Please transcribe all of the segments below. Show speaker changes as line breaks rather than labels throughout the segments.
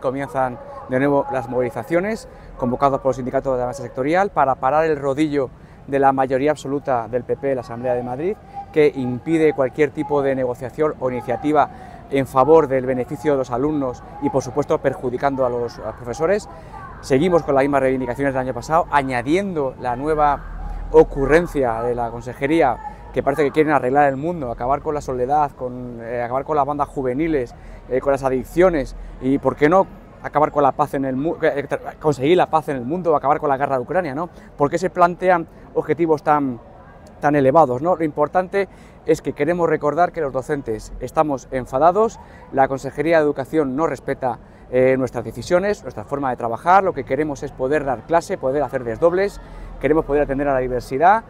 Comienzan de nuevo las movilizaciones convocadas por el sindicato de la mesa sectorial para parar el rodillo de la mayoría absoluta del PP en la Asamblea de Madrid, que impide cualquier tipo de negociación o iniciativa en favor del beneficio de los alumnos y, por supuesto, perjudicando a los, a los profesores. Seguimos con las mismas reivindicaciones del año pasado, añadiendo la nueva ocurrencia de la consejería que parece que quieren arreglar el mundo, acabar con la soledad, con, eh, acabar con las bandas juveniles, eh, con las adicciones y, ¿por qué no?, acabar con la paz en el eh, conseguir la paz en el mundo, acabar con la guerra de Ucrania, ¿no? ¿Por qué se plantean objetivos tan, tan elevados, ¿no? Lo importante es que queremos recordar que los docentes estamos enfadados, la Consejería de Educación no respeta nuestras decisiones, nuestra forma de trabajar, lo que queremos es poder dar clase, poder hacer desdobles, queremos poder atender a la diversidad,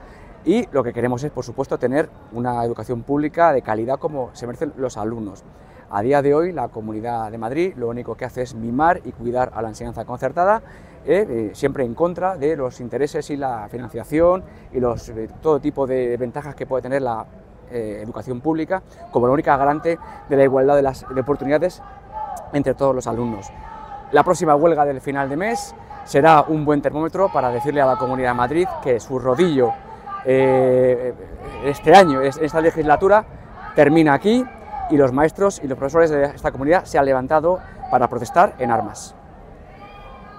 y lo que queremos es, por supuesto, tener una educación pública de calidad como se merecen los alumnos. A día de hoy, la Comunidad de Madrid lo único que hace es mimar y cuidar a la enseñanza concertada, eh, eh, siempre en contra de los intereses y la financiación y los, eh, todo tipo de ventajas que puede tener la educación pública como la única garante de la igualdad de las de oportunidades entre todos los alumnos. La próxima huelga del final de mes será un buen termómetro para decirle a la Comunidad de Madrid que su rodillo eh, este año, esta legislatura, termina aquí y los maestros y los profesores de esta comunidad se han levantado para protestar en armas.